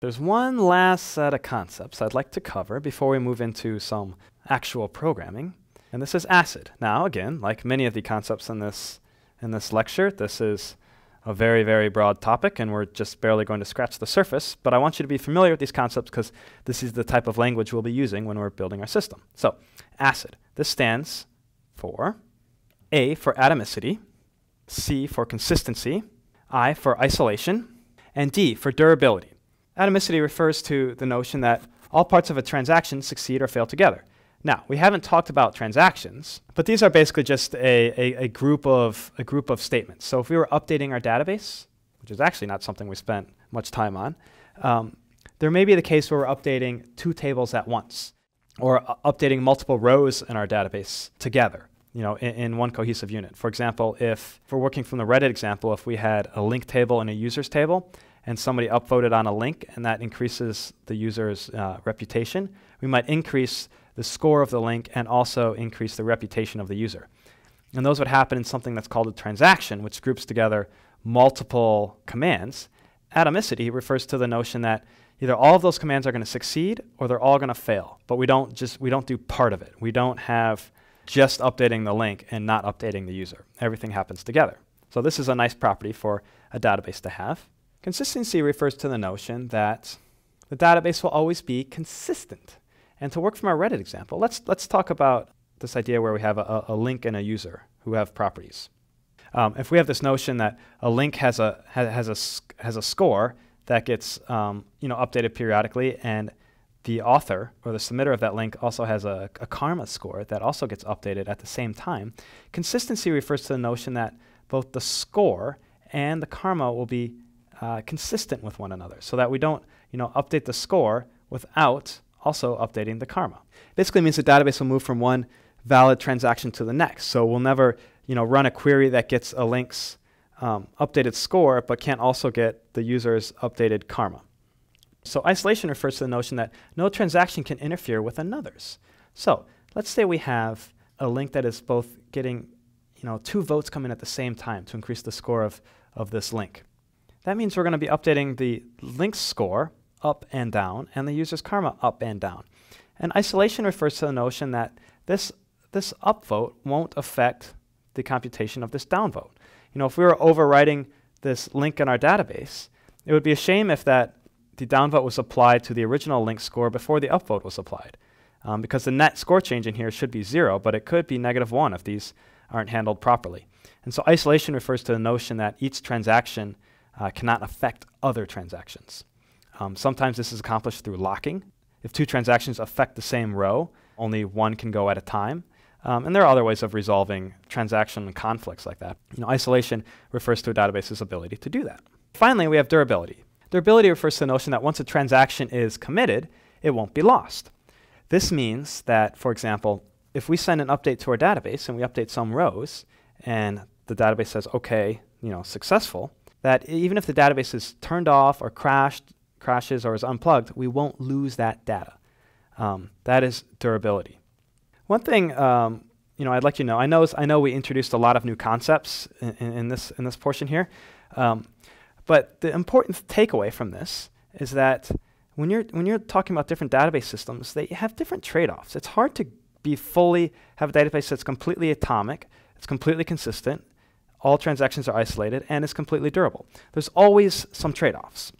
There's one last set of concepts I'd like to cover before we move into some actual programming, and this is ACID. Now, again, like many of the concepts in this, in this lecture, this is a very, very broad topic, and we're just barely going to scratch the surface, but I want you to be familiar with these concepts because this is the type of language we'll be using when we're building our system. So, ACID. This stands for A for atomicity, C for consistency, I for isolation, and D for durability. Atomicity refers to the notion that all parts of a transaction succeed or fail together. Now, we haven't talked about transactions, but these are basically just a, a, a, group of, a group of statements. So if we were updating our database, which is actually not something we spent much time on, um, there may be the case where we're updating two tables at once, or updating multiple rows in our database together you know, in, in, one cohesive unit. For example, if, if we're working from the Reddit example, if we had a link table and a users table, and somebody upvoted on a link and that increases the user's uh, reputation, we might increase the score of the link and also increase the reputation of the user. And those would happen in something that's called a transaction, which groups together multiple commands. Atomicity refers to the notion that either all of those commands are going to succeed or they're all going to fail, but we don't just we don't do part of it. We don't have just updating the link and not updating the user. Everything happens together. So this is a nice property for a database to have. Consistency refers to the notion that the database will always be consistent. And to work from our Reddit example, let's, let's talk about this idea where we have a, a link and a user who have properties. Um, if we have this notion that a link has a, ha has a, has a score that gets um, you know, updated periodically and the author or the submitter of that link also has a, a, karma score that also gets updated at the same time. Consistency refers to the notion that both the score and the karma will be uh, consistent with one another so that we don't you know, update the score without also updating the karma. Basically means the database will move from one valid transaction to the next. So we'll never you know, run a query that gets a link's um, updated score but can't also get the user's updated karma. So isolation refers to the notion that no transaction can interfere with another's. So let's say we have a link that is both getting you know, two votes come in at the same time to increase the score of, of this link. That means we're going to be updating the link score up and down and the user's karma up and down. And isolation refers to the notion that this, this upvote won't affect the computation of this downvote. You know, if we were overwriting this link in our database, it would be a shame if that the downvote was applied to the original link score before the upvote was applied. Um, because the net score change in here should be zero, but it could be negative one if these aren't handled properly. And so isolation refers to the notion that each transaction uh, cannot affect other transactions. Um, sometimes this is accomplished through locking. If two transactions affect the same row, only one can go at a time. Um, and there are other ways of resolving transaction conflicts like that. You know, isolation refers to a database's ability to do that. Finally, we have durability. Durability refers to the notion that once a transaction is committed, it won't be lost. This means that, for example, if we send an update to our database and we update some rows, and the database says, okay, you know, successful, that even if the database is turned off or crashed, crashes or is unplugged, we won't lose that data. Um, that is durability. One thing, um, you know, I'd like you to know, I know, I know we introduced a lot of new concepts in, in, in this, in this portion here. Um, but the important takeaway from this is that when you're, when you're talking about different database systems, they have different trade-offs. It's hard to be fully, have a database that's completely atomic, it's completely consistent, all transactions are isolated, and is completely durable. There's always some trade-offs.